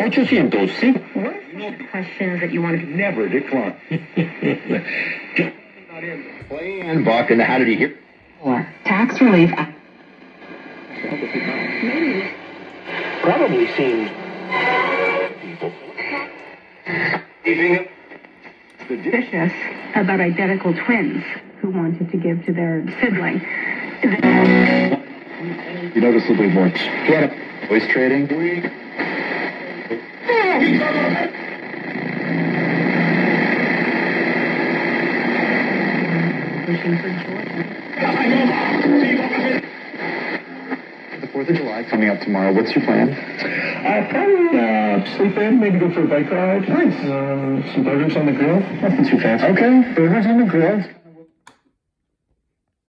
800, questions that you want to never decline. Play and Buck, and how did he hear? for. Tax relief. Probably seems. Suspicious about identical twins who wanted to give to their sibling. You notice noticeably more. Get up. Voice trading. Pushing for Georgia. The 4th of July coming up tomorrow. What's your plan? Uh, probably uh, sleep in, maybe go for a bike ride. Nice. Uh, some burgers on the grill. Nothing too fancy. Okay, burgers on the grill.